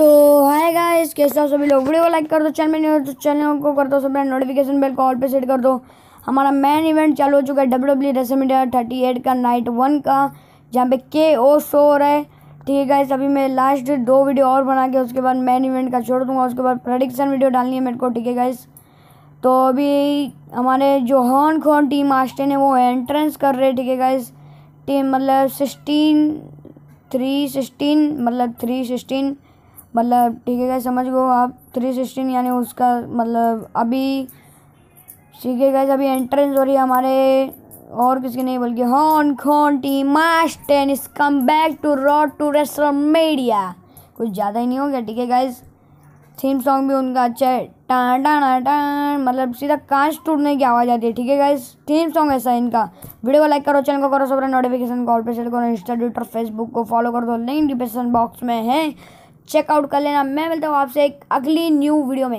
Guys कैसे हो सभी लोग? वीडियो को लाइक कर दो चैनल में तो चैनल को कर दो सब नोटिफिकेशन बेल को पे सेट कर दो। हमारा मेन इवेंट चालू हो चुका है W W WrestleMania thirty eight का नाइट वन का, जहाँ पे के ओ शो हो रहा है। ठीक है गाइस अभी मैं लास्ट दो वीडियो और बना के उसके बाद मेन इवेंट का छोड़ दूँगा, उसके बाद प्रडिक्शन वीडियो डालनी है मेरे को, ठीक है गाइस तो अभी हमारे जो हॉन खॉन टीम आस्टेन है, वो एंट्रेंस कर रहे हैं, ठीक है गाइस टीम मतलब सिक्सटीन थ्री सिक्सटीन मतलब थ्री सिक्सटीन मतलब ठीक है गाइस समझ गो आप? थ्री सिक्सटीन यानी उसका मतलब अभी, ठीक है गाइस अभी एंट्रेंस हो रही है हमारे, और किसी नहीं बल्कि हॉन खॉन टीम मास्टेन is come back to road to media कुछ ज़्यादा ही नहीं हो गया, ठीक है गाइस थीम सॉन्ग भी उनका अच्छा है। टान टान टान मतलब सीधा कांच टूटने की आवाज़ आती है, ठीक है गाइस थीम सॉन्ग ऐसा है इनका। वीडियो को लाइक करो चैनल को करो सब नोटिफिकेशन कॉल पे सेट करो इंस्टा ट्विटर फेसबुक को फॉलो कर दो। लिंक डिस्क्रिप्शन बॉक्स में है। चेकआउट कर लेना। मैं मिलता हूँ आपसे एक अगली न्यू वीडियो में।